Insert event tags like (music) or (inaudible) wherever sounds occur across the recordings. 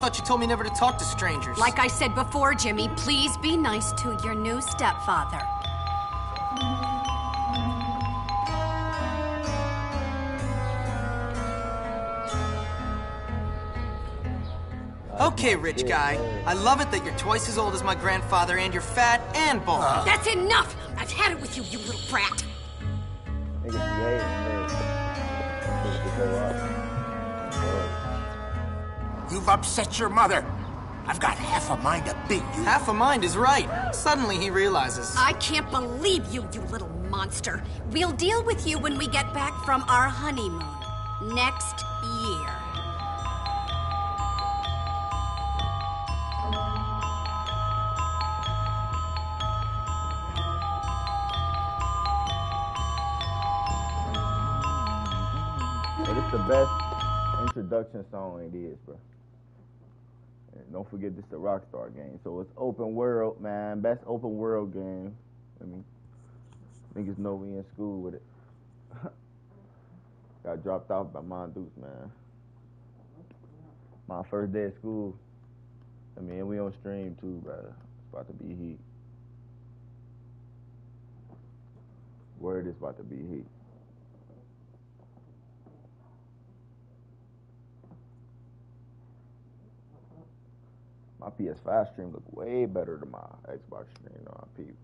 thought you told me never to talk to strangers. Like I said before, Jimmy, please be nice to your new stepfather. Okay, rich guy. I love it that you're twice as old as my grandfather and you're fat and bald. That's enough! I've had it with you, you little brat! You've upset your mother. I've got half a mind to beat you. Half a mind is right. Suddenly he realizes. I can't believe you, you little monster. We'll deal with you when we get back from our honeymoon. Next year. But it's the best introduction song it is, bro. Don't forget this is the Rockstar game. So it's open world, man. Best open world game. I mean, niggas know we in school with it. (laughs) Got dropped off by Mongoose, man. My first day of school. I mean, we on stream too, bro. It's about to be heat. Word is about to be heat. My PS5 stream look way better than my Xbox stream on peep.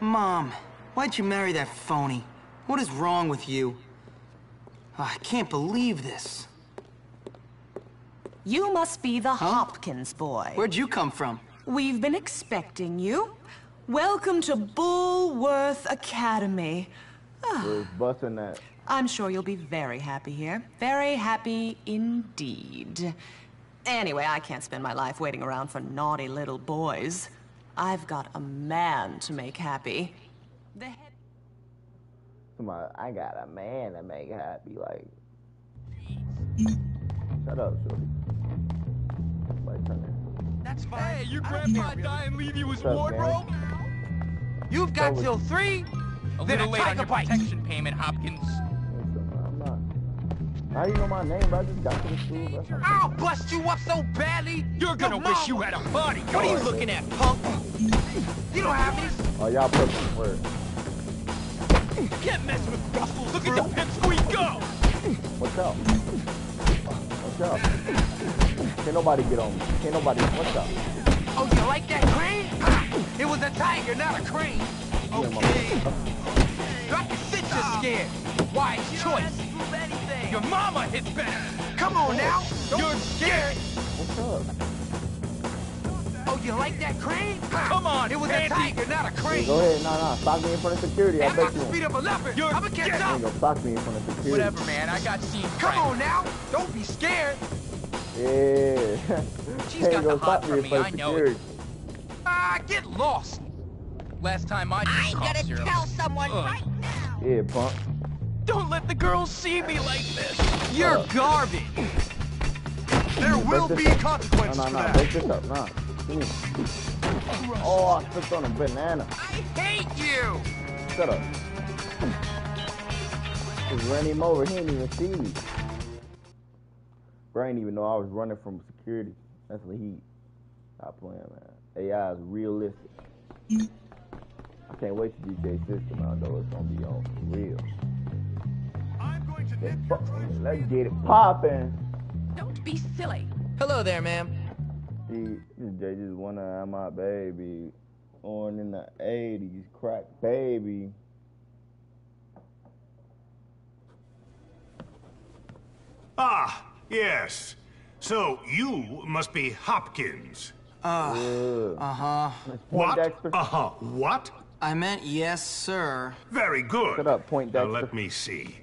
Mom, why'd you marry that phony? What is wrong with you? Ah, I can't believe this. You must be the Hopkins boy. Where'd you come from? We've been expecting you. Welcome to Bullworth Academy. Ah. Was busting that. I'm sure you'll be very happy here. Very happy indeed. Anyway, I can't spend my life waiting around for naughty little boys. I've got a man to make happy. The head Somebody, I got a man to make happy. Like, shut up, shorty. Somebody turn that. That's fine. Hey, your grandpa really. die and leave you his wardrobe? You've got till three. A Then little a late on tiger your bite. protection payment, Hopkins. I'm not. How you know my name, bro? I just got to the school, bro. I'll bust you up so badly. You're gonna Your wish you had a body. What are you looking at, punk? You don't have any. Oh, y'all put some word. Can't mess with Russell. Look at the pipsqueak go. What's up? What's up? Can't nobody get on me. Can't nobody. What's up? Oh, you like that crane? It was a tiger, not a crane. Okay. I can sense you're scared. Wise choice. Your mama hits better. Come on now. You're scared. What's up? Oh, you like that crane? Come on, It was a Andy. tiger, not a crane. Go ahead. Nah, nah. Stop me in front of security. I I got bet the you speed won't. of a leopard. You're I'ma catch. You up. ain't gonna stop me in front of security. Whatever, man. I got seen. Come on now. Don't be scared. Yeah. She's Ain't got the hot stop for me, I know it. Ah, get lost. Last time I did cough syrup. someone Ugh. now! Yeah, punk. Don't let the girls see me like this. You're garbage. There will be up. consequences No, no, for no. that. Break this up. Nah. Oh, I slipped on a banana. I hate you. Shut up. Just ran him over. He didn't even see me. Bro, I didn't even know I was running from security. That's the heat. Stop playing, man. AI is realistic. I can't wait to GTA system out though. It's gonna be on for real. I'm going to Yeah, fuck, Let's get it poppin'. Don't be silly. Hello there, ma'am. See, this J just wanna have my baby. Born in the 80s, crack baby. Ah, yes. So you must be Hopkins. Ugh. Uh-huh. What? Uh-huh. What? I meant yes, sir. Very good. Shut up, Point Now let me see.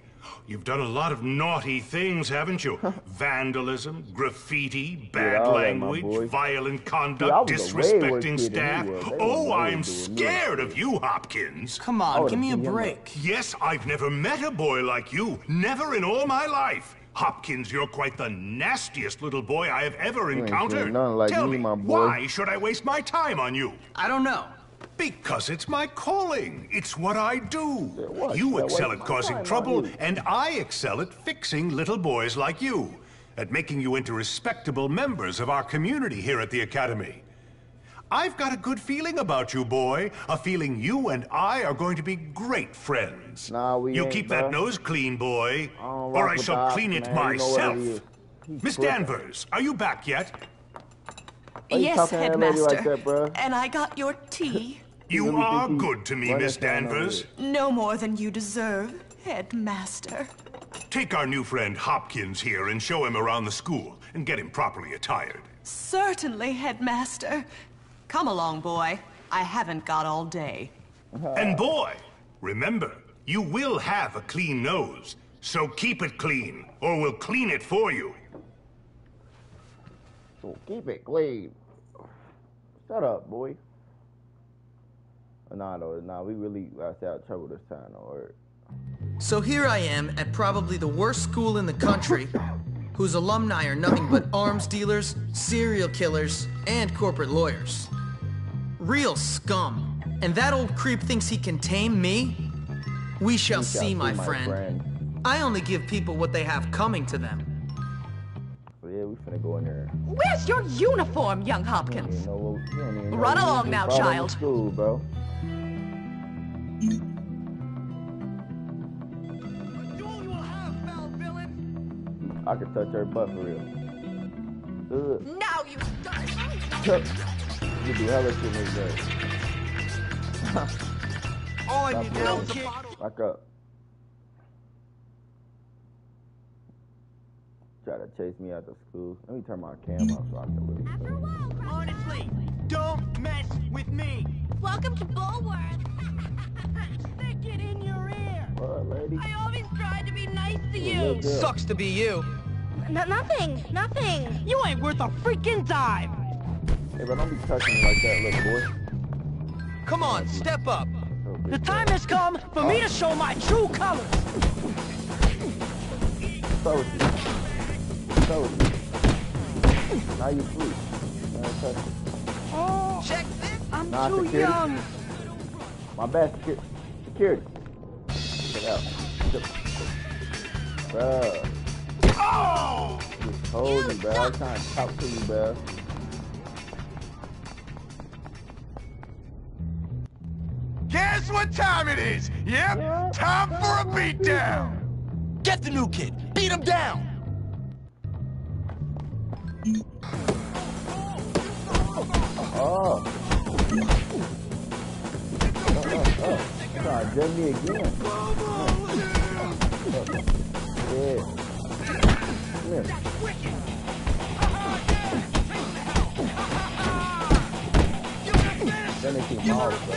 You've done a lot of naughty things, haven't you? (laughs) Vandalism, graffiti, bad all that, my language, boy. violent conduct, was a way worse disrespecting staff. he was. They Oh, I'm scared of you, Hopkins. Come on, give me a beat him up. break. Yes, I've never met a boy like you. Never in all my life. Hopkins, you're quite the nastiest little boy I have ever encountered. nothing like Tell me, me, my boy. why should I waste my time on you? I don't know. Because it's my calling. It's what I do. what? You That excel at causing time, trouble, and I excel at fixing little boys like you, at making you into respectable members of our community here at the Academy. I've got a good feeling about you, boy. A feeling you and I are going to be great friends. Nah, we You ain't, keep bruh. that nose clean, boy, I or I shall the clean it man. You know what it myself. is. He's Miss. Danvers, are you back yet? Yes, talking to that lady headmaster. like that, and I got your tea. (laughs) You really are good to me, Miss Danvers. No more than you deserve, headmaster. Take our new friend Hopkins here and show him around the school and get him properly attired. Certainly, headmaster. Come along, boy. I haven't got all day. And boy, remember, you will have a clean nose. So keep it clean, or we'll clean it for you. So keep it clean. Shut up, boy. Nah, though, nah, we really got out of trouble this time, though. Or, So here I am at probably the worst school in the country, whose alumni are nothing but arms dealers, serial killers, and corporate lawyers. Real scum. And that old creep thinks he can tame me? We shall We shall see, my, see, my friend. friend. I only give people what they have coming to them. yeah, we finna go in there. Where's your uniform, young Hopkins? even know what, you know Run along we now, just brought him to child. School, bro. I could touch her butt for real. Ugh. Now you (laughs) start. You do hella shit with that. (laughs) All I Stop need now is a bottle. Back up. Try to chase me out of school. Let me turn my cam off so I can really see. Honestly, don't mess with me. Welcome to Bullworth. (laughs) Stick it in your ear. What, lady? I always tried to be nice to You a you. little girl. Sucks to be you. N- nothing, nothing. You ain't worth a freaking dime. Hey, bro, don't be touching me like that, little boy. Come on, step up. Oh, the time has come for me to show my true colors. So with you. So with you. Now you free. Man, touch it. Oh, check this. I'm Nah, too security. young. My bad, secu- security. Get out. Bruh. Oh! I just told you, bro. I was trying to talk to you, bro. Guess what time it is? Yep, time for a beatdown. Get the new kid. Beat him down. Oh. Oh, oh, oh. Trying to me again. Yeah. Come here. Then they keep off, bro.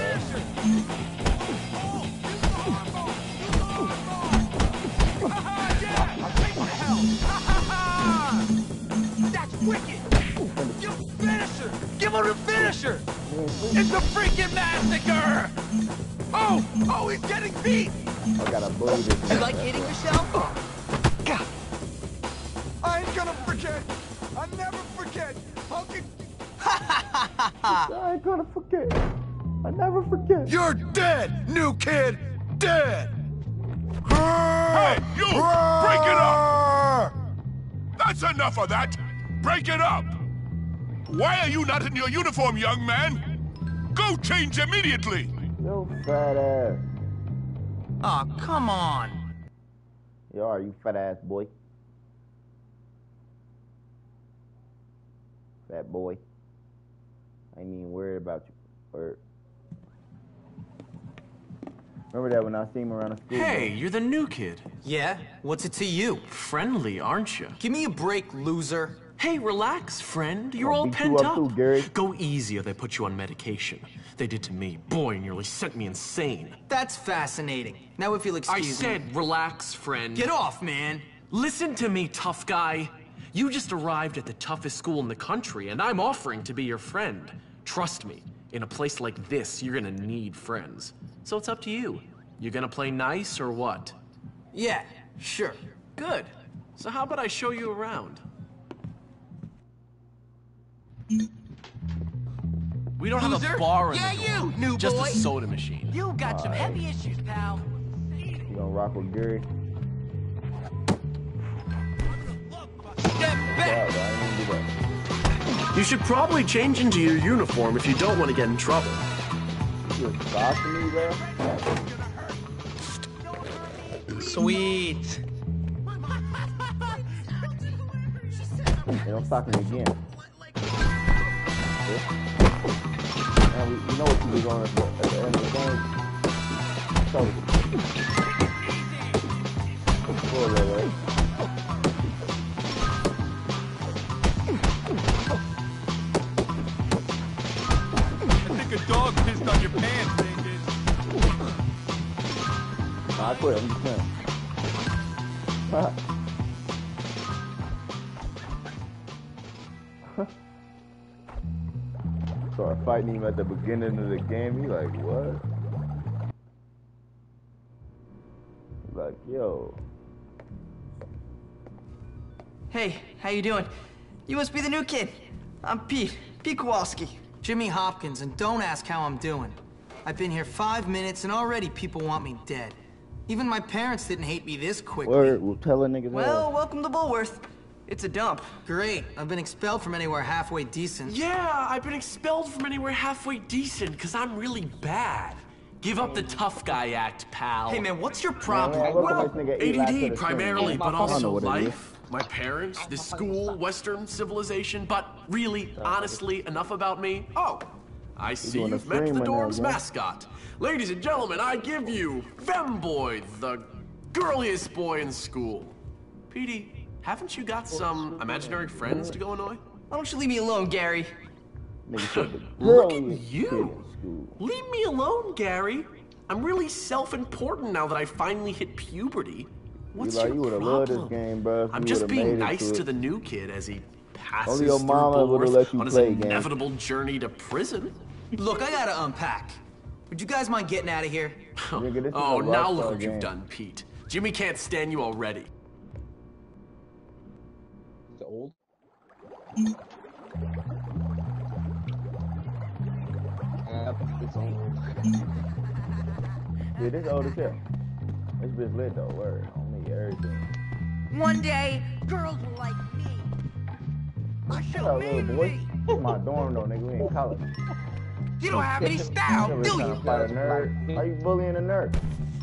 Wicked. You finisher. Give her a finisher. It's a freaking massacre. Oh, oh, he's getting beat. I got a bully this You like bro. hitting yourself? Oh, God. I ain't gonna forget. I'll never forget. How can... (laughs) I ain't gonna forget. I never forget. You're dead, new kid. Dead. Hey, you! Break it up! That's enough of that. Break it up. Why are you not in your uniform, young man? Go change immediately. Yo, fat ass. Aw, come on. You are, you fat ass boy. Fat boy. I ain't even worried about you. Word. Remember that when I seen him around the school? Hey, you're the new kid. Yeah? What's it to you? Friendly, aren't you? Give me a break, loser. Hey, relax, friend. You're I'll all beat you pent up too, Gary. Go easy or they put you on medication. They did to me. Boy, nearly sent me insane. That's fascinating. Now if you'll excuse me. I said relax, friend. Get off, man. Listen to me, tough guy. You just arrived at the toughest school in the country, and I'm offering to be your friend. Trust me, in a place like this, you're gonna need friends. So it's up to you. You gonna play nice or what? Yeah, sure. Good. So how about I show you around? We don't have a bar in Yeah, the you, new just boy. a soda machine. You got some heavy issues, pal. You gonna rock with Gary? Step back. bro, I didn't do that. You should probably change into your uniform if you don't want to get in trouble. You just me, bro? Sweet. They don't stop me again. Yeah. Man, we, we know what you be going for at the end of the game. So, Poor little lady. Nah, I quit. I'm just playing. Start fighting him at the beginning of the game. He like, what? He's like, yo. Hey, how you doing? You must be the new kid. I'm Pete. Pete Kowalski. Jimmy Hopkins, and don't ask how I'm doing. I've been here five minutes, and already people want me dead. Even my parents didn't hate me this quickly. Word, we'll tell a nigga Well, welcome to Bullworth. It's a dump. Great. I've been expelled from anywhere halfway decent. Yeah, I've been expelled from anywhere halfway decent because I'm really bad. Give up the tough guy act, pal. Hey man, what's your problem? welcome Well, this nigga Eli to ADD primarily, but I don't know also what it is. life, my parents, this school, Western civilization. But really, honestly, enough about me. Oh, I see you've met the right now, dorm's mascot. Ladies and gentlemen, I give you Femboy, the girliest boy in school. Petey, haven't you got some imaginary friends to go annoy? Why don't you leave me alone, Gary? Nigga said the (laughs) Look at you. Leave me alone, Gary. I'm really self-important now that I finally hit puberty. What's Eli, your you problem? game, I'm you just being nice to the new kid as he passes Only your through mama would've Bullworth let you on his play, inevitable journey to prison. Look, I gotta unpack. Would you guys mind getting out of here? (laughs) Nigga, this is oh, now look what game. you've done, Pete. Jimmy can't stand you already. The old? Uh, it's old. (laughs) Yeah, this old as hell. This bitch lit though, word. On me, everything. One day, girls will like me. I Shut shall up, be little boy. me. This my dorm though, nigga. We in college. You don't have any (laughs) style, do you? fight a nerd. How you bullying a nerd?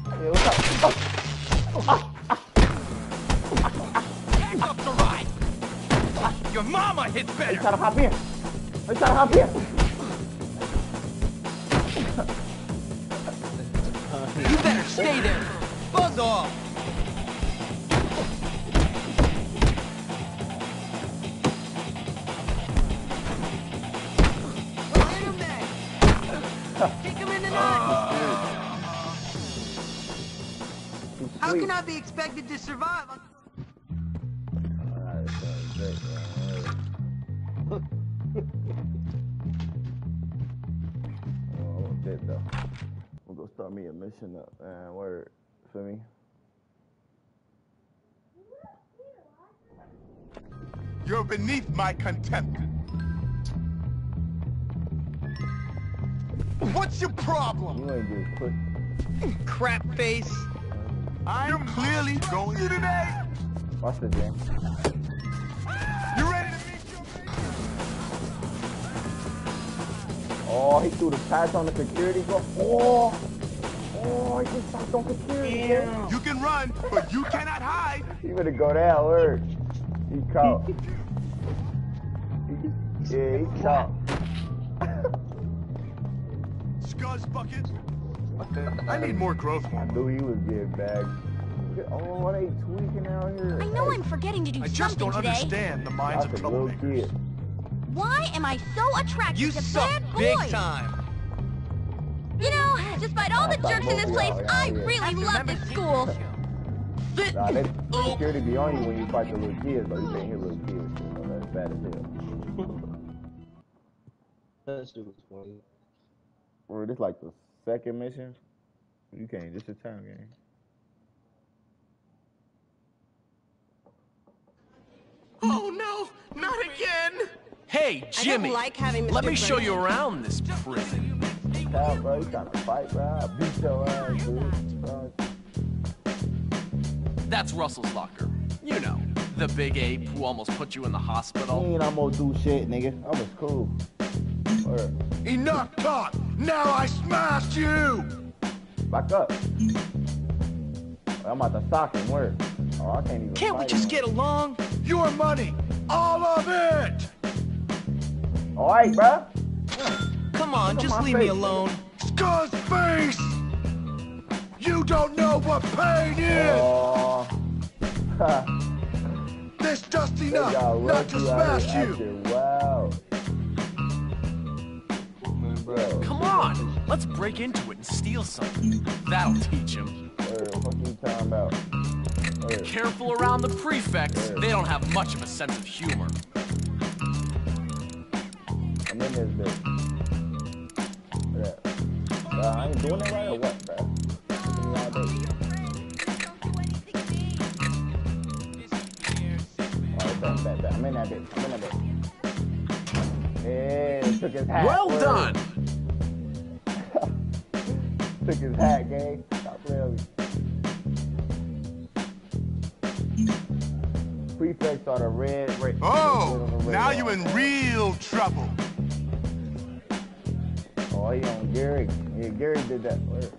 Yeah, what's up? Back up the ride. Your mama hits You better. trying to hop in? You trying to hop in? You better stay there. Buzz off. Can I be expected to survive? Alright, so great, man. Word. oh, I'm dead though. I'm gonna start me a mission up, man. Word. Feel me? You're beneath my contempt. What's your problem? You ain't just put. Crap face. I'm clearly going today. Watch this, game. You ready to meet your Oh, he threw the patch on the security guard. Oh, oh, he just stopped on security. Yeah. You can run, but you cannot hide. He better go down, word. He caught. yeah, he caught. (laughs) Scuzz bucket. I need more growth I knew he was getting bagged. Oh, they tweaking out here. I know I'm forgetting to do I just don't today. understand the minds That's of a little troublemakers. Why am I so attracted You to suck bad big time. You know, despite all the jerks in this place, I yeah, yeah. really love this school. Nah, that security be on you when you fight the little kids, but You can't hit little kids. You know, that's bad as hell. That shit was funny. Or this like the second mission. You can't. This is time game. Oh no, not again. Hey, I Jimmy. don't like having Mr. Let me show you around this prison. Hell, bro, you trying to fight, bro? I beat your ass, dude. That's Russell's locker. You know, the big ape who almost put you in the hospital. You ain't I'm gonna do shit, nigga. I was cool. Word. Enough talk! Now I smashed you! Back up. I'm about to sock him. Word. Oh, I can't even Can't we just him. get along? Your money! All of it! All right, bro. Come on, Look just my leave me alone. Scuzz face! You don't know what pain is! Oh. (laughs) This just enough not to smash you! Wow. Bro, Come on, let's break into it and steal something. That'll teach him. word, what you talking about? Word. Careful around the prefects. They don't have much of a sense of humor. I'm in this bitch. Yeah. Bro, I ain't doing it right or what, bro? Give me all day. Alright, bet, bet, bet. I'm in that bitch. I'm in that bitch. Yeah, took his hat. Well word. done. Took his hat, gang. Stop playing with me. Prefects are the red, red. Oh, red on the red now line. you in real trouble. Oh, he on Gary. Yeah, Gary did that. Word.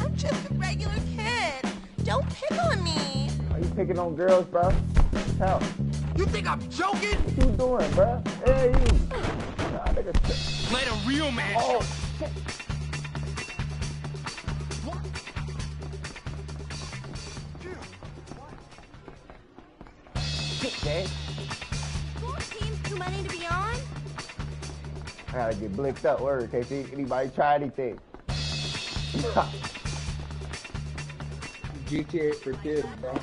I'm just a regular kid. Don't pick on me. Are you picking on girls, bro? Hell, You think I'm joking? what you doing, bro? Hey, you. Nah, Let a real man Oh, show. shit, gang. Both teams too many to be on? I gotta get blicked up. Word, in case anybody try anything. GTA for kids, bro.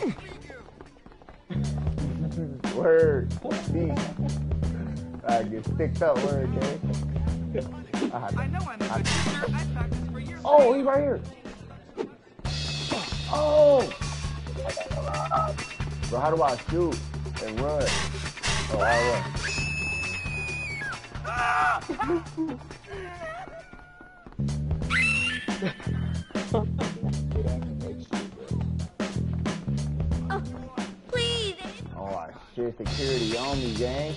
(laughs) Word. See. I get sticked up. Word, gang. I I know I'm a good shooter. I practiced for years. Oh, he right here. Oh. Bro, how do I shoot and run? Oh, I run. (laughs) Oh, please. Oh, shit, security on me, gang.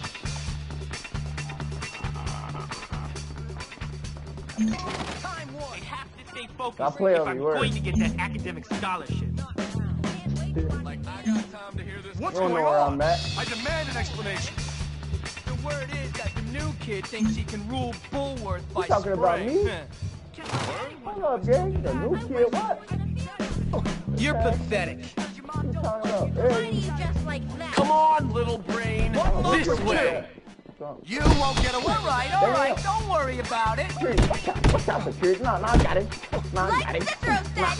I have to stay focused Stop playing if with I'm me, word. going to get that academic scholarship. What's You don't know going where on? I'm. I demand an explanation. The word is that the new kid thinks he can rule Bullworth by talking about spray. me? Hold up, gang. The new kid, what? You're pathetic. What you talking about? Hey, just like that. Come on, little brain. This way. You won't get away. All right, all right. Don't worry about it. Security, watch out, watch out, security. No, no, I got it. No, I got Like it. Cicero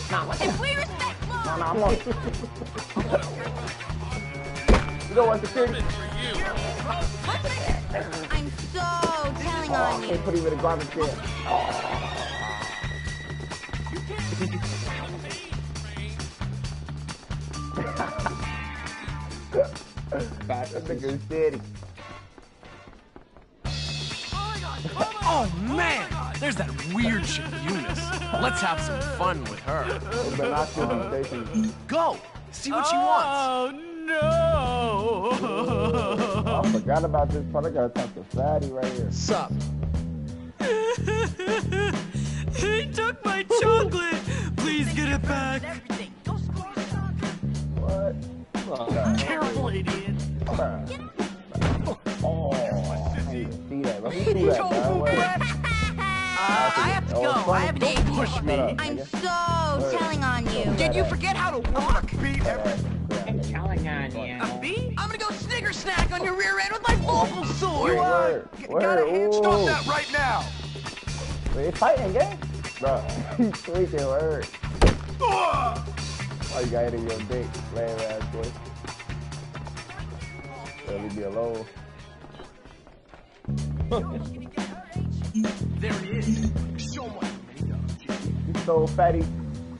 said, if we respect No, law, no, I'm on. you know what, security? I'm so telling Oh, on you. can't put him in the garbage can. That nigga steady. Oh man, there's that weird chick Eunice. Let's have some fun with her. You better not steal them stations. Go, see what she oh, wants. Oh no! I forgot about this part. I gotta talk to Fatty right here. Sup? (laughs) He took my chocolate. Please get it back. What? Careful, idiot. Oh, that. bro. Who threw that, bro? What? I have to go. it's funny. I have an AD. Push me. Shut up, I'm nigga. so telling on you. Did you forget how to walk? Beat every A bee? I'm gonna go snigger snack on your rear end with my vocal sword. Word, word, Got a hand? Stop ooh. that right now! Wait, it's fighting, gang? Bro, (laughs) he's tweaking, word. Ugh! Oh, you got it in your dick, lame ass boy. Let me be alone. There he is. Show him what you're made of. You stole fatty,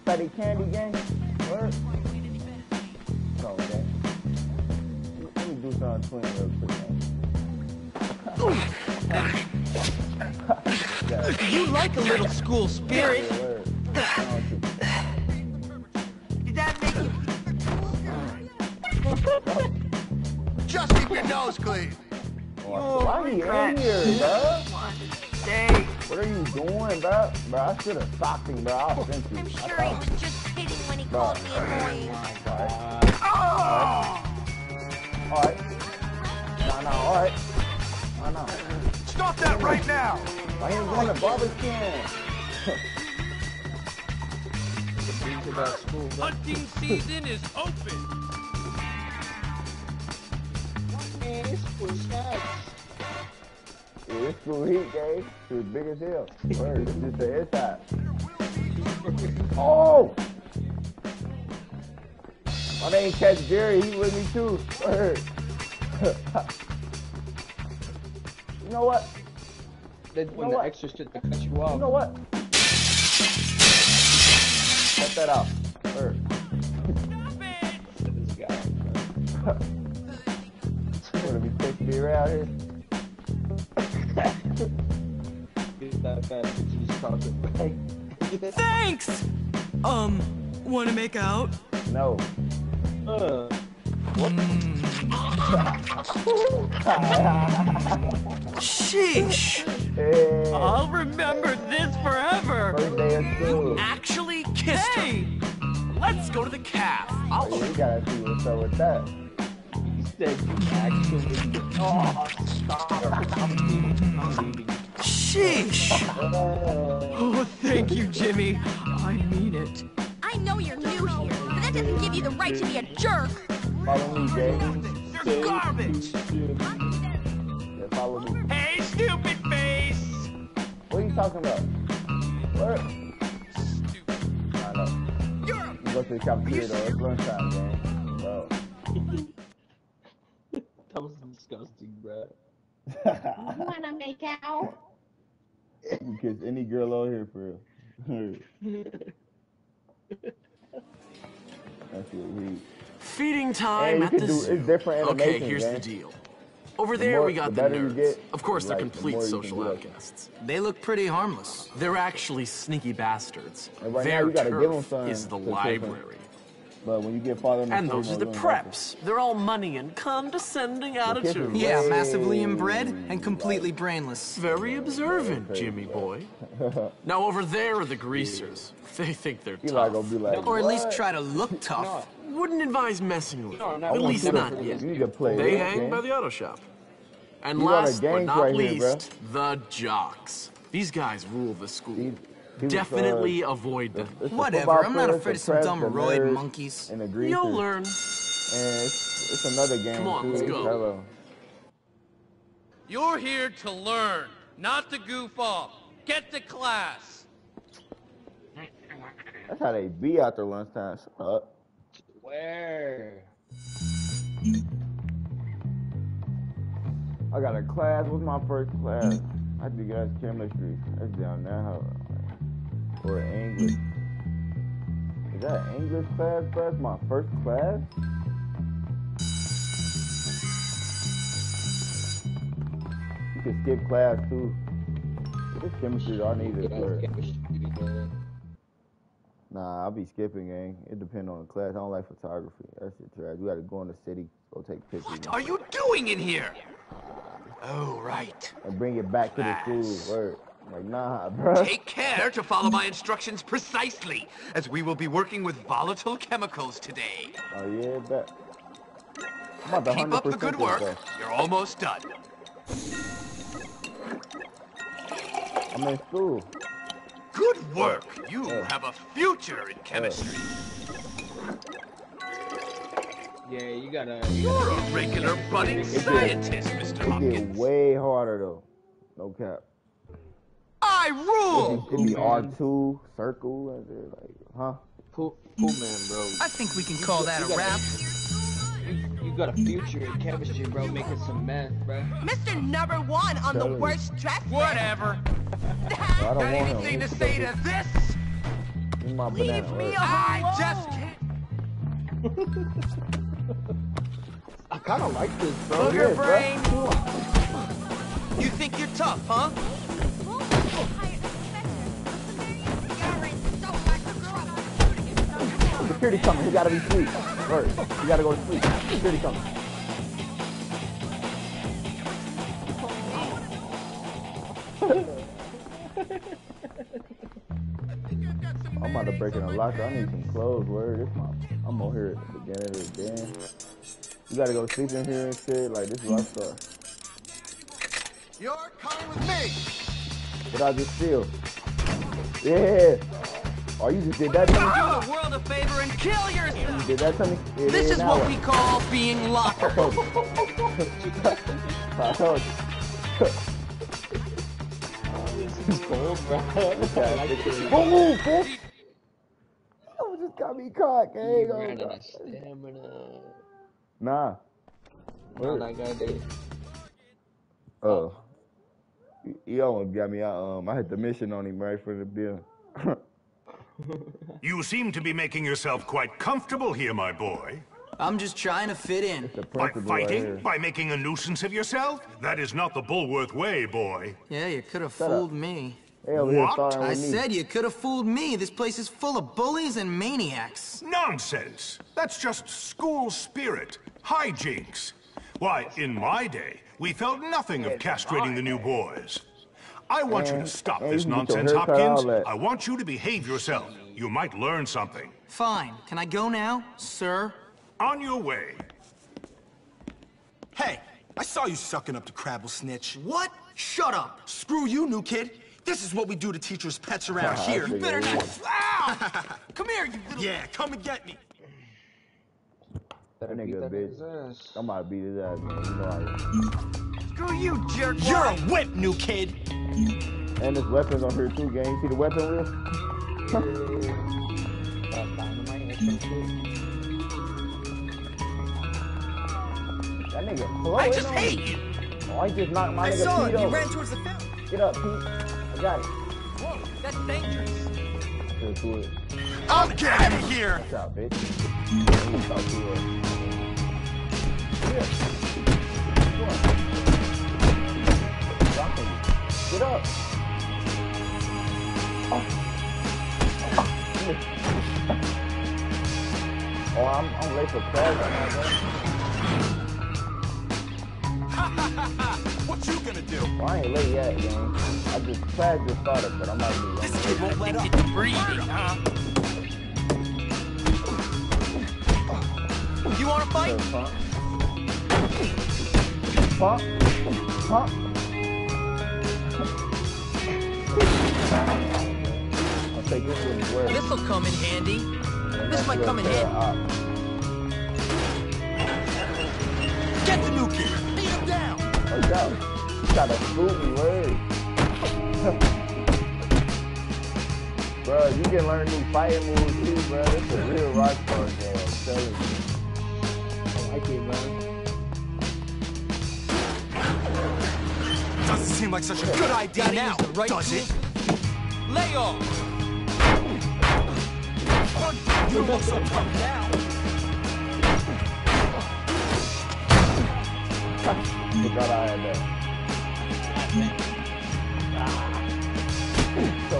fatty candy, gang? Word? No, gang. son twin real quick. You like a little school spirit. Did that make you... Just keep your nose clean. Oh, Why he in here, bro? What are you doing, bro? Bro, I should have stopped him, bro. I'll send you. I Sure, he was just kidding when he Bro. called me annoying. Oh! Alright. Alright. Nah, nah, alright. Nah, nah. Stop that right now. Why ain't going to barbecue? (laughs) Hunting season is open. Yeah, this school heat, gang. It's big as hell. Word, this is the inside. Oh! My name Catch Jerry. He with me too. Word. you know what? Then You when know the what? exorcist to cut you off. You know what? Cut that out. Word. This guy. Wanna be taking here? Get that fat bitch he's (laughs) talking back. Thanks! Um, wanna make out? No. Uh, Sheesh! Hey, I'll remember this forever. first day of. Actually kissed Hey! her. Let's go to the calf. I'll Yeah, we gotta see what's up with that. He said you actually. Oh, stop. I'm leaving. Sheesh! Oh, thank you, Jimmy. I mean it. I know you're new here, but that doesn't give you the right to be a jerk. Follow me, Jay. You're garbage. Yeah, follow me. Hey, stupid face. What are you talking about? What? I know. You're You go to the cafeteria though. It's lunchtime, man. Disgusting, bro. (laughs) Wanna make out? you kiss any girl out here for real. That's what we. Feeding time you at the do zoo. different Okay, here's man. the deal. Over The there more- we got the the, nerds. get, of course, they're like, the complete more social do it. outcasts. They look pretty harmless. They're actually sneaky bastards. Right Their you gotta give 'em turf is the library. But when you get farther in the And school, those are the you don't got to. preps. They're all money and condescending kisses attitudes. Yeah, Way massively inbred and completely brainless. Very observant, Jimmy boy. (laughs) Now over there are the greasers. They think they're You tough. gonna be like, Or at least try to look tough. Wouldn't advise messing with them. no, I At least not yet. You need to play They this hang game. by the auto shop. And You last but not right here, least, the jocks. These guys rule the school. These- these, Definitely uh, avoid them. it's the Whatever, I'm not afraid of some dumb roid monkeys. And the greasers. You'll learn. And it's, it's another game Come on, too. let's go. Hello. You're here to learn, not to goof off. Get to class. That's how they be out after lunchtime. Shut up. Where? I got a class. What's my first class? I think that's chemistry. That's down there. How- Or English. Is that an English class, bro? That's my first class? You can skip class too. This chemistry I need is for. Nah, I'll be skipping, gang. It depends on the class. I don't like photography. That's shit trash. We gotta go in the city, go take pictures. What are you doing in here? Oh, right. And bring it back to the school. Word. Like, nah, bro. Take care to follow my instructions precisely, as we will be working with volatile chemicals today. Oh, yeah, bet. I'm Keep up the good work. stuff. You're almost done. I'm in school. Good work. You Yeah. have a future in chemistry. Yeah, you gotta. You're a regular budding scientist, Mr. It get Hopkins. way harder, though. No cap. I It rule! be, it be R2, circle, and they're like, huh? Cool, cool man, bro. I think we can call that a You wrap. You, you got a future in chemistry, bro. Making some meth, bro. Mr. Number One on the Totally. worst dress. Whatever. (laughs) I don't Got want anything to say to this? My Leave banana. me word. I just can't. I kind of like this, bro. Booger Yes, brain. bro. You think you're tough, huh? Security coming. He gotta be sleep. First. You gotta go to sleep. Security coming. (laughs) I'm about to break in a locker. I need some clothes. Word, this my. I'm over here at the beginning of the game. You gotta go sleep in here and shit. Like this is Rockstar. You're coming with me. What I just feel? Yeah. Oh, you just did that to me. Do the world a favor and kill yourself. You did that to me. Yeah, This is what we call being locker. (laughs) I told you. I told you. This is cold, bro. Don't move, bitch. Oh, just got me caught, gang. You ran out of stamina. Nah. No, that guy did. Oh. He- He almost got me out. Um, I hit the mission on him right from the bill. You seem to be making yourself quite comfortable here, my boy. I'm just trying to fit in. By fighting? By making a nuisance of yourself? That is not the Bullworth way, boy. Yeah, you could have Shut up. fooled me. Hey, What? I me. said you could have fooled me. This place is full of bullies and maniacs. Nonsense! That's just school spirit. Hijinks. Why, in my day, we felt nothing of castrating the new boys. I want you to stop this you can get your nonsense, Hopkins. I want you to behave yourself. You might learn something. Fine. Can I go now, sir? On your way. Hey, I saw you sucking up to Crabblesnitch. What? Shut up. Screw you, new kid. This is what we do to teachers' pets around Ah, here. You better not. Ow! (laughs) Come here, you little. Yeah, come and get me. That nigga a that bitch. ass. I'm about to beat his ass, man. You know Screw you, jerk. You're a whip, new kid. And there's weapons on here too, gang. You see the weapon wheel? Got dynamite and some shit. That nigga Chloe. I just no. hate you. Oh, I just knocked my I nigga saw Pete it. You ran towards the fountain. Get up, Pete. I got it. Whoa, that's dangerous. Feel to it. I'm getting out of here. Watch out, bitch. Let me talk to her. Yeah. What? Drop him. Get up. Oh. Oh, I'm, I'm late for class right (laughs) now, what you gonna do? Well, I ain't late yet, gang. I just, class just started, but I'm about to be late. This kid won't let up. Breathing, huh? You want to fight? Pump. Pump. Pump. I'll take this one as well. This'll come in handy. And this might come in I'm saying. handy. Get the new kid. Beat him down. Watch out. You try to spook me, word. bro, you can learn new fighting moves too, bro. This is a real rock star game, I'm telling you. I like man. Doesn't seem like such a good idea Gotta now, the right does it? Lay off. You don't look so tough now. I had that.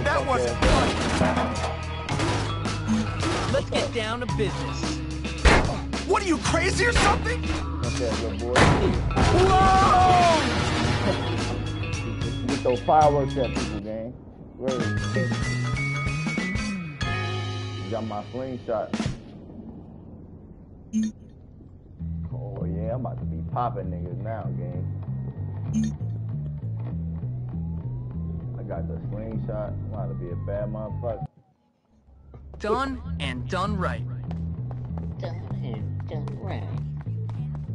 That wasn't ass. Let's get down to business. What are you crazy or something? Fuck that little boy. Get those (laughs) fireworks at people, gang. Word. Got my slingshot. Oh yeah, I'm about to be popping niggas now, gang. I got the slingshot. I'm about to be a bad motherfucker. Done and done right. Done and done right.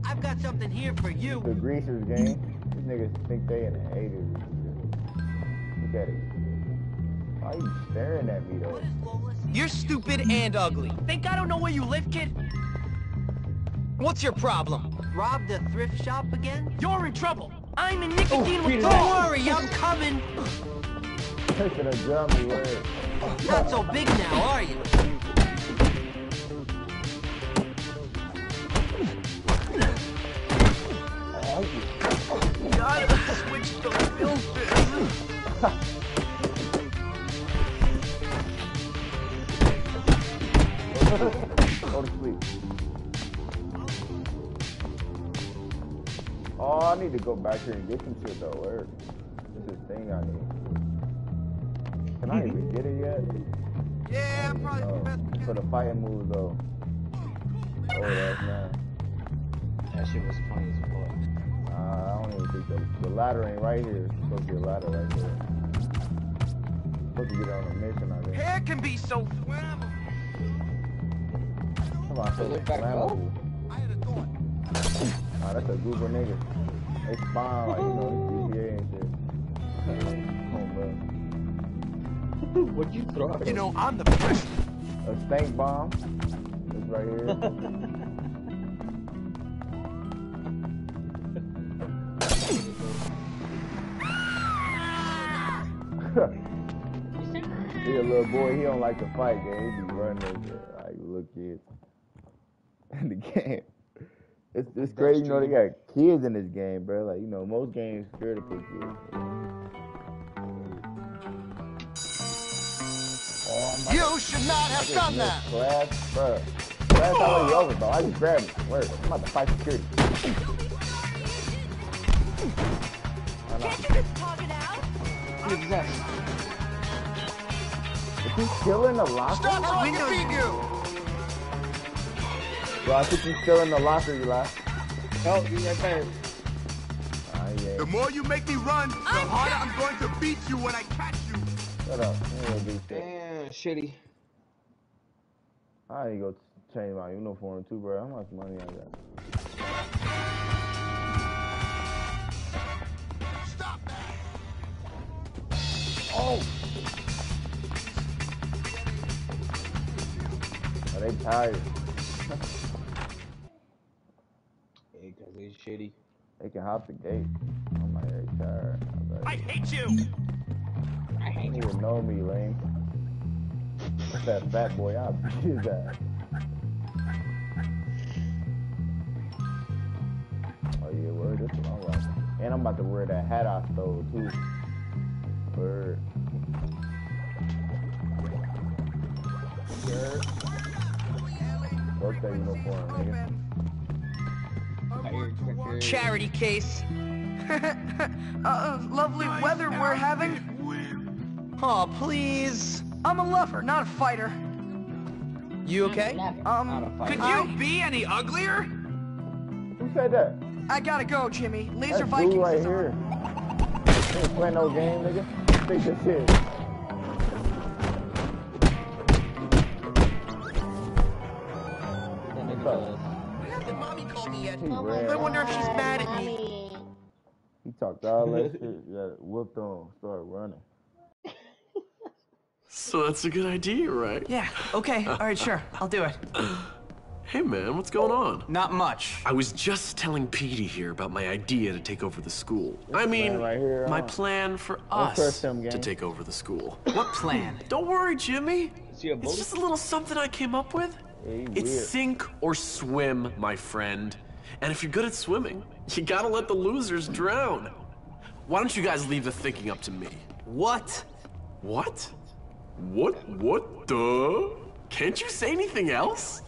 I've got something here for you. The greasers, game. These niggas think they in the 80s. Look at it. Why are you staring at me though? You're stupid and ugly. Think I don't know where you live, kid? What's your problem? Robbed a thrift shop again? You're in trouble. I'm in nicotine oh, with Don't worry, I'm coming. Look at a dummy word. Not so big now, are you? Gotta switch the filters. Go to sleep. Oh, I need to go back here and get some shit though. Where? This is thing I need. Can I even get it yet? Yeah, probably Oh, for the fighting moves though. Oh, that's nice. That shit was funny as fuck. Uh, I don't even think the, the ladder ain't right here. It's supposed to be a ladder right there. Supposed to get on a mission, I guess. Hair can be so flammable. Come on, so Is it it's back up? flammable. Nah, that's a group of niggas. They spawn like, you know, this GTA and shit. Come on, bro. (laughs) What'd you throw? at You know, I'm the best. A stank bomb. It's right here. (laughs) boy, he don't like to fight, gang. He be running over like little kids (laughs) in the game. It's it's crazy, you know, they got kids in this game, bro. Like, you know, most games scared to kids. Oh, I'm You should not have done that. Class, bro. Class already over, bro. I just grabbed it. Word. I'm about to fight security. Can't you just talk it out? What is that? Is he still in the locker? Stop so I can beat you. Bro, I think he's still in the locker, Eli. Oh, you right there. Ah, yeah. The more you make me run, the harder I'm going to beat you when I catch you. Shut up. You ain't gonna do. Damn, shitty. I need to go change my uniform too, bro. How much money I got? Stop that. Oh! They tired? Yeah, cause they shitty. They can hop the gate. I'm like, they tired. I I hate you. I you hate don't you. even know me, lame. What's that fat boy? I'll beat his ass. Oh yeah, word. This one oh, I'm rocking. And I'm about to wear that hat I stole too. Word. Word. Work that uniform, nigga. I hear expected. Charity case. (laughs) Uh, lovely weather we're having. Oh, please. I'm a lover, not a fighter. You okay? Um. Could you be any uglier? Who said that? I gotta go, Jimmy. Laser That's Vikings dude right is on. here. You ain't playing no game, nigga. Take this shit. Me Oh. I wonder if she's mad at me. He talked all that (laughs) shit. Got whooped on. Started running. (laughs) So that's a good idea, right? Yeah, okay, (laughs) alright, sure. I'll do it. Hey man, what's going on? Not much. I was just telling Petey here about my idea to take over the school. I mean, right here, my huh? plan for us to take over the school. What plan? Don't worry, Jimmy. Is he a It's just a little something I came up with. Yeah, he It's weird. sink or swim, my friend. And if you're good at swimming, you gotta let the losers drown. Why don't you guys leave the thinking up to me? What? What? What? What the? Can't you say anything else?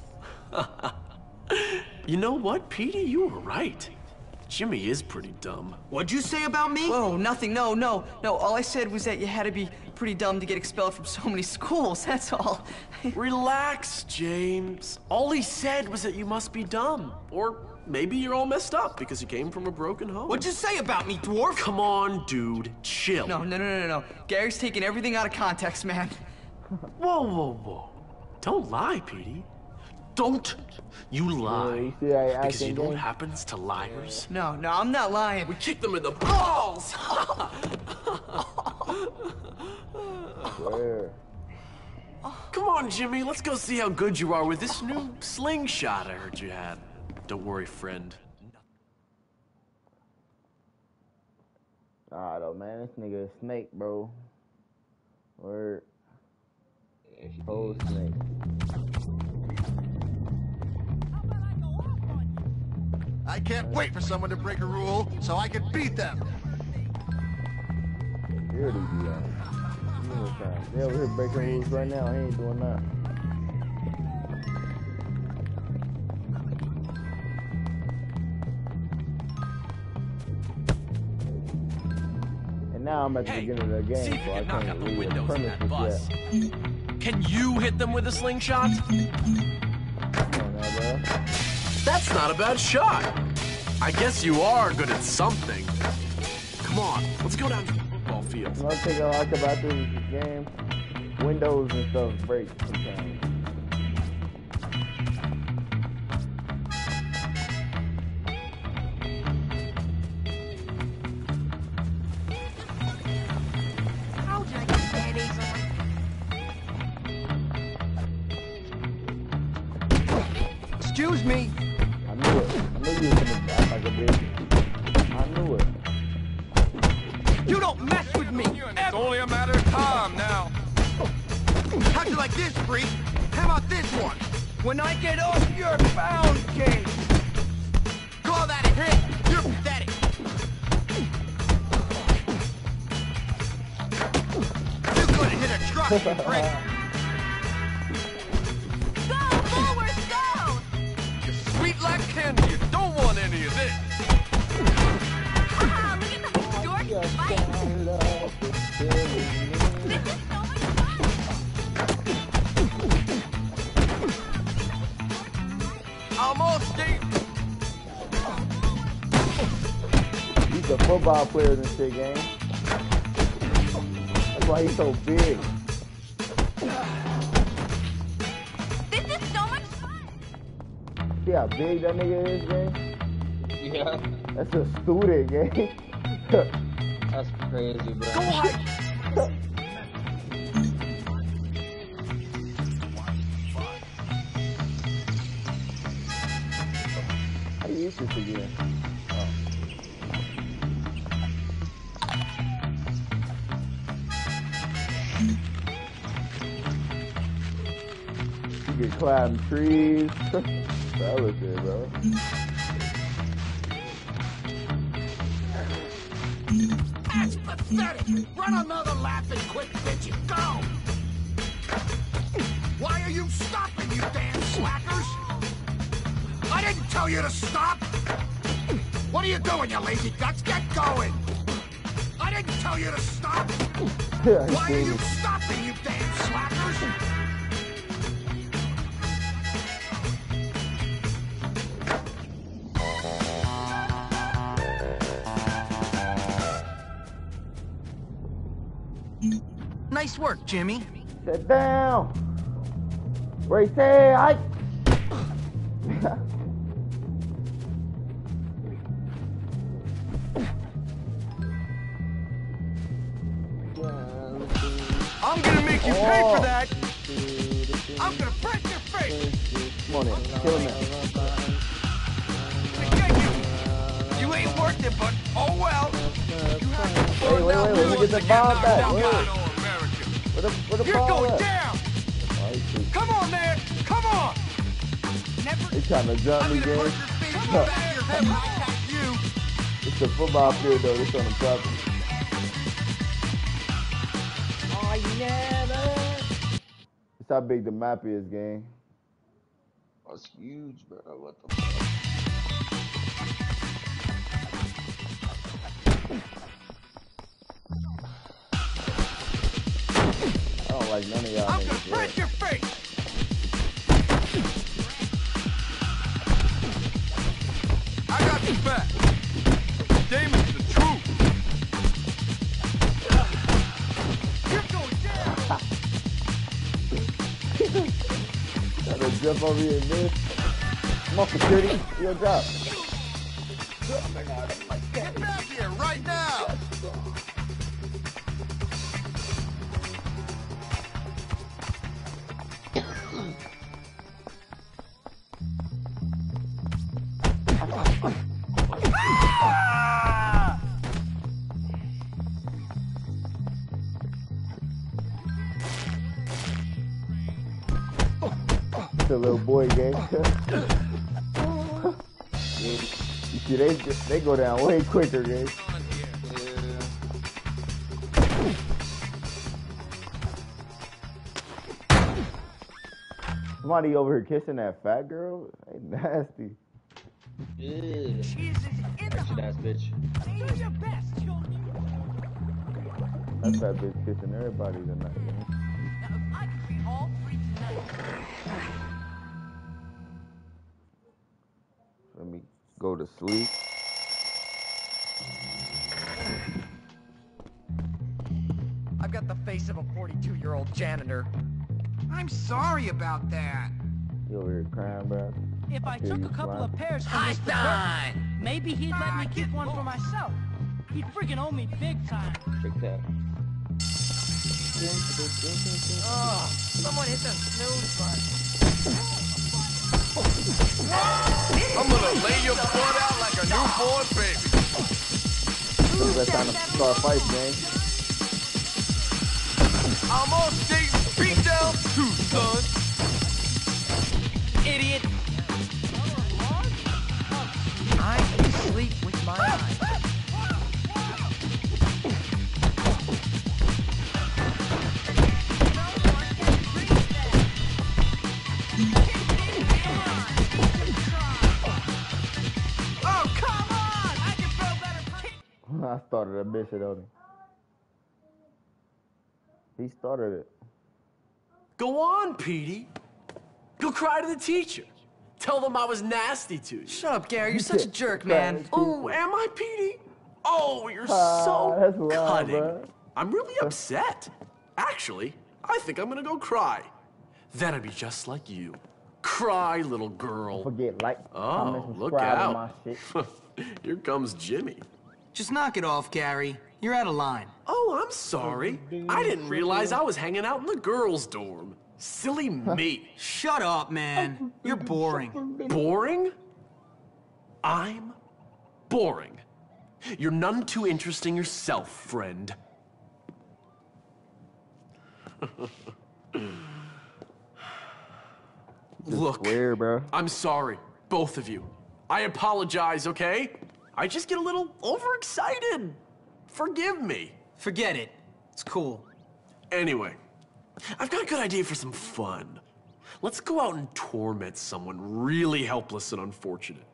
(laughs) you know what, Petey? You were right. Jimmy is pretty dumb. What'd you say about me? Whoa, nothing, no, no, no. All I said was that you had to be pretty dumb to get expelled from so many schools, (laughs) that's all. Relax, James. All he said was that you must be dumb. Or maybe you're all messed up because you came from a broken home. What'd you say about me, dwarf? Come on, dude. Chill. No, no, no, no, no. Gary's taking everything out of context, man. (laughs) Whoa, whoa, whoa. Don't lie, Petey. Don't you lie. you see how because you know what happens to liars? No, no, I'm not lying. We kick them in the balls! Where? Come on, Jimmy. Let's go see how good you are with this new slingshot I heard you had. Don't worry, friend. Nah, though, man. This nigga a snake, bro. Word. If you Whole did. snake. I can't wait for someone to break a rule so I can beat them. Here they be at. You know what time. They over here breaking rules right now. He ain't doing that. Now I'm at the Hey, beginning of the see game, if so I can can't out the windows in that bus. yet. Can you hit them with a slingshot? Come on now, bro. That's not a bad shot. I guess you are good at something. Come on, let's go down to the football field. One thing I like about this game, windows and stuff break sometimes. Me. Shit game. That's why he's so big. This is so much fun. See how big that nigga is, gang? Yeah, That's a student, gang. (laughs) that's crazy, bro. Go hide. How you use this again? Climb trees. (laughs) that was it, bro. That's pathetic. Run another lap and quit bitching. Go! Why are you stopping, you damn slackers? I didn't tell you to stop! What are you doing, you lazy guts? Get going! I didn't tell you to stop! (laughs) Why are you stopping, you Jimmy. Sit down. Ray say I. I'm gonna make you pay for that. I'm gonna break your face. Come on in. Kill him now. You. You ain't worth it, but oh well. You have to Wait, wait, wait. Me rules get the to get ball knocked back. Back of your head when I catch you. It's a football field, though. This on the property. Oh, yeah, It's how big the map is, gang. That's huge, bro. What the fuck? I don't like none of y'all I'm gonna break your face. I got your back. Damon's the truth. You're going down. Trying to jump over here and miss. Come on, security. Your job. Get back Boy game. (laughs) See, they they go down way quicker, guys. Somebody over here kissing that fat girl? They nasty. Ew. Wretched ass bitch. That bitch kissing everybody tonight. Go to sleep. I've got the face of a 42-year-old janitor. I'm sorry about that. You over here crying, bro? If I Hear took a couple crying. of pairs from Mr. Burke, maybe he'd let me keep one for myself. He'd freaking owe me big time. Big tap. Oh, someone hit the snooze button. (laughs) Oh, I'm gonna lay your foot out like a newborn baby. Time to start fights, gang. I'm on stage beat down too, son. Started a mission on him. He started it. Go on, Petey. Go cry to the teacher. Tell them I was nasty to you. Shut up, Gary. You're such a jerk, man. Oh, am I, Petey? Oh, you're Ah, so that's wild, cutting. bro. I'm really upset. Actually, I think I'm gonna go cry. Then I'd be just like you. Cry, little girl. Forget like, comment, Oh, look subscribe to my out. shit. (laughs) Here comes Jimmy. Just knock it off, Gary. You're out of line. Oh, I'm sorry. I didn't realize I was hanging out in the girls' dorm. Silly me. Shut up, man. You're boring. Boring? I'm boring. You're none too interesting yourself, friend. Look, Swear, bro. I'm sorry, both of you. I apologize, okay? I just get a little overexcited. Forgive me. Forget it. It's cool. Anyway, I've got a good idea for some fun. Let's go out and torment someone really helpless and unfortunate.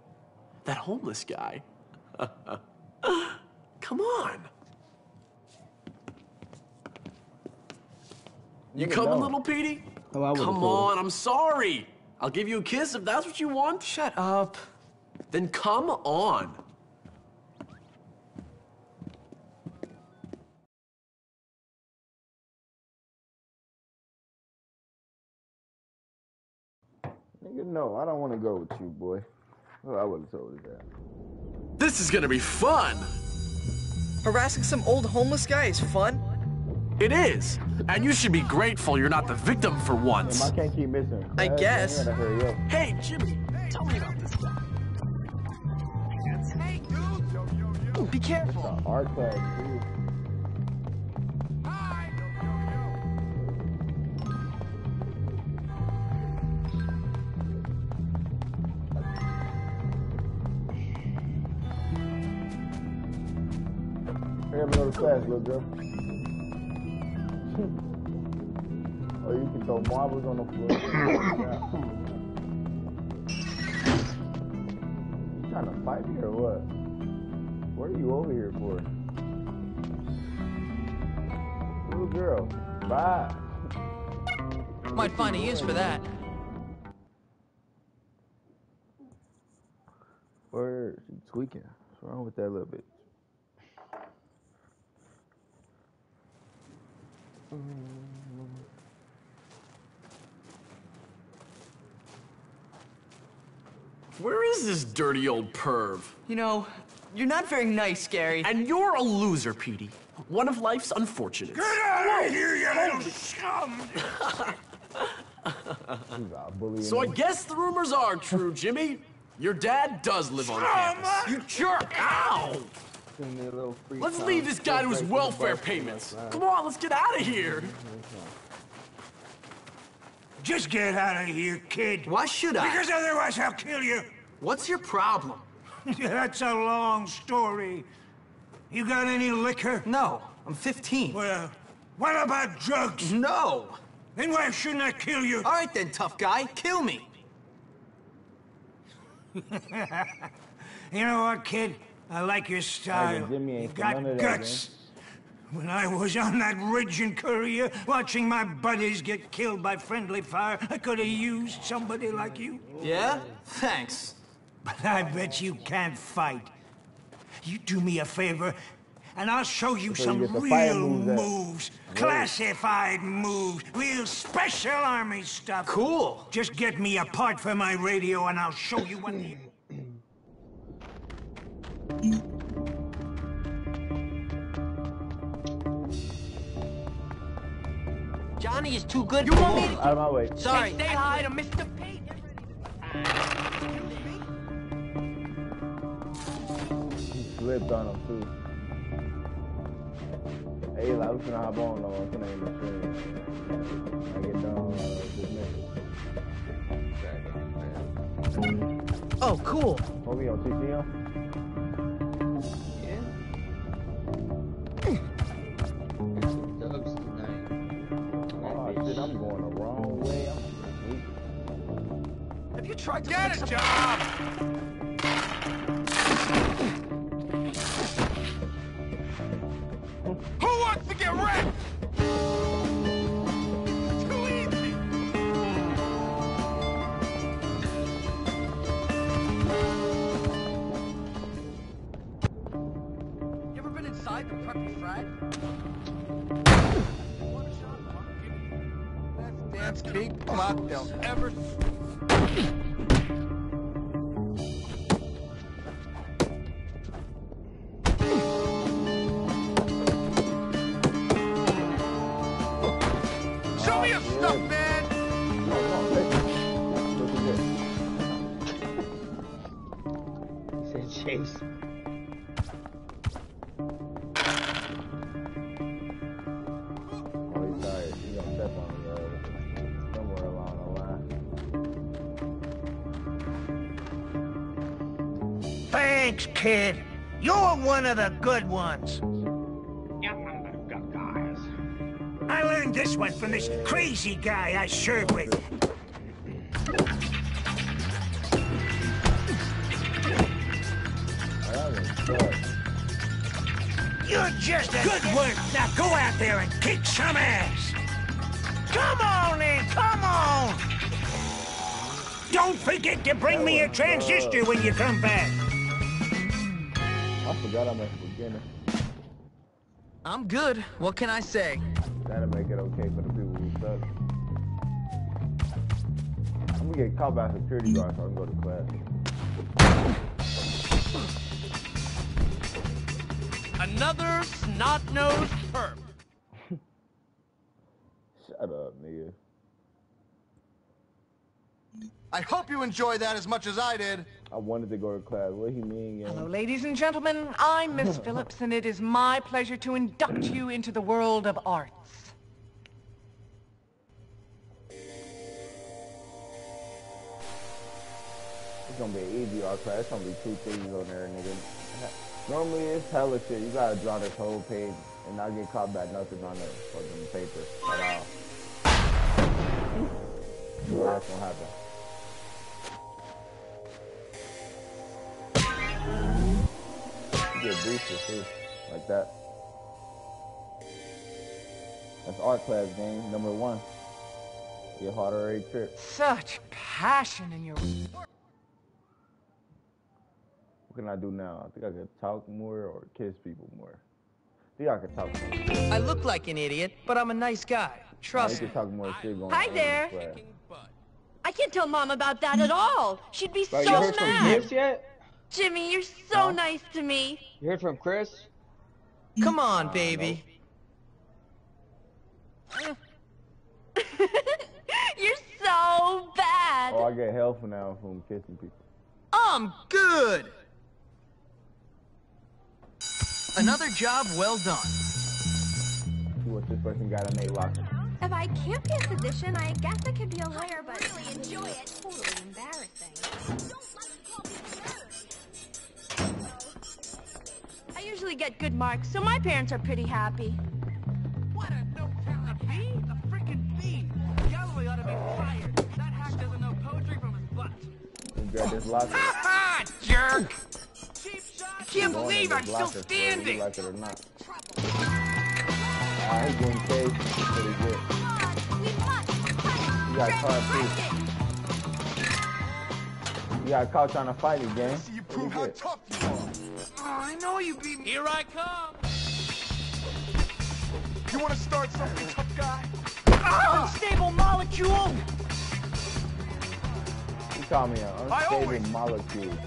That homeless guy. (laughs) Come on. You Nigga, coming, no. little Petey? Oh, I Come told on, I'm sorry. I'll give you a kiss if that's what you want. Shut up. Then come on. No, I don't want to go with you, boy. Oh, I would have told you that. This is gonna be fun. Harassing some old homeless guy is fun. It is. And you should be grateful you're not the victim for Damn, once. I can't keep missing. I Gotta- guess. gotta hurry up. Hey, Jimmy, tell me about this guy. Be careful. Hard tag, too. Hurry up and go to class, little girl. (laughs) or you can throw marbles on the floor. (coughs) you trying to fight me or what? What are you over here for? Little girl, bye. Might find a use for that. Or she tweaking. What's wrong with that little bitch? Where is this dirty old perv? You know, you're not very nice, Gary. And you're a loser, Petey. One of life's unfortunates. Get out of here, you little scum! You got bullying So I guess the rumors are true, Jimmy. Your dad does live on campus. You jerk! Ow! Send me a little free Let's time. leave this guy to his welfare payments. Right. Come on, let's get out of here. Just get out of here, kid. Why should I? Because otherwise I'll kill you. What's your problem? (laughs) That's a long story. You got any liquor? No, I'm 15. Well, what about drugs? No! Then why shouldn't I kill you? All right then, tough guy, kill me. (laughs) you know what, kid? I like your style. You've got none of that, guts. ¿eh? When I was on that ridge in Korea, watching my buddies get killed by friendly fire, I could have used somebody like you. Yeah? Thanks. But I bet you can't fight. You do me a favor, and I'll show you So some get the fire real moves moves. Classified moves. Real special army stuff. Cool. Just get me a part for my radio, and I'll show you what the... Johnny is too good You for won't. me. Out of my way. Sorry. Hey, say hi to Mr. Pete. He slipped on him too. Hey, like, I'm finna hop on though. I'm finna end the stream. I get done uh, this mission. Oh, cool. What we on TCM? You tried to Get a- job! Who wants to get wrecked? That's big plot they'll ever one of the good ones. I learned this one from this crazy guy I served with. You're just a good work. Now go out there and kick some ass. Come on in, come on. Don't forget to bring me a transistor when you come back. I forgot I'm at the beginning. I'm good. What can I say? That'll make it okay for the people who suck. I'm gonna get caught by a security guard so I can go to class. Another snot-nosed perp. (laughs) Shut up, nigga. I hope you enjoy that as much as I did. I wanted to go to class. What he mean, again? Hello, ladies and gentlemen. I'm Miss (laughs) Phillips, and it is my pleasure to induct you into the world of arts. It's gonna be an easy art class. It's gonna be two things on there, nigga. Normally it's hella shit. You gotta draw this whole page and not get caught by nothing on the fucking paper at all. That's gonna happen. Get boosted too, like that. That's art class game number one. Get harder every trip. Such passion in your What can I do now? I think I could talk more or kiss people more. I think I could talk more. I look like an idiot, but I'm a nice guy. Trust you me. could talk more shit going Hi there. I can't tell Mom about that at all. She'd be Bro, so you heard from mad. Chris yet? Jimmy, you're so nice to me. You heard from Chris? Come on, baby. (laughs) You're so bad. Oh, I get hell for now from kissing people. I'm good. Another job well done. See what this person got in their locker. If I can't be a physician, I guess I could be a lawyer, but I really enjoy it. Totally embarrassing. Usually get good marks, so my parents are pretty happy. What a no talent bee? A freaking bee! Galloway ought to be fired. That hack doesn't know poetry from his butt. You grab this locker. Ha ha, jerk! Can't Going believe I'm still standing! You like it or not. Alright, he's getting chased. He's pretty good. You got caught too. You got caught trying to fight again. You Pretty prove how good. tough you are. Oh, I know you beat me. Here I come. You want to start something, tough guy? Ah! Unstable molecule! You call me an unstable molecule.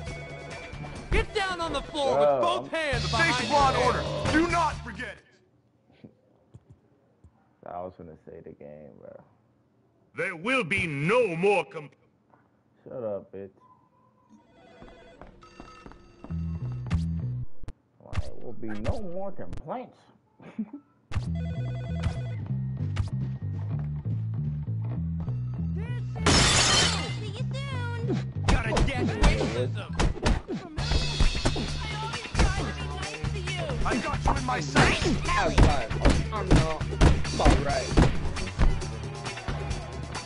Get down on the floor Bro, with oh, both I'm- hands Stay behind squad your order. Do not forget it. (laughs) I was gonna say the game, bro. There will be no more comp- Shut up, bitch. Why, There will be no more complaints. Got a death racism. I got you in my sights. I'm fine. I'm not. I'm alright.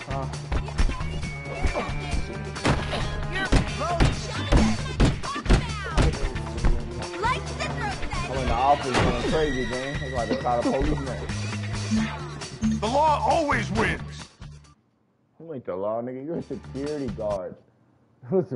Huh? I'm in the office going crazy, gang. It's like they caught a policeman. The law always wins. Who ain't the law, nigga? You're a security guard. (laughs)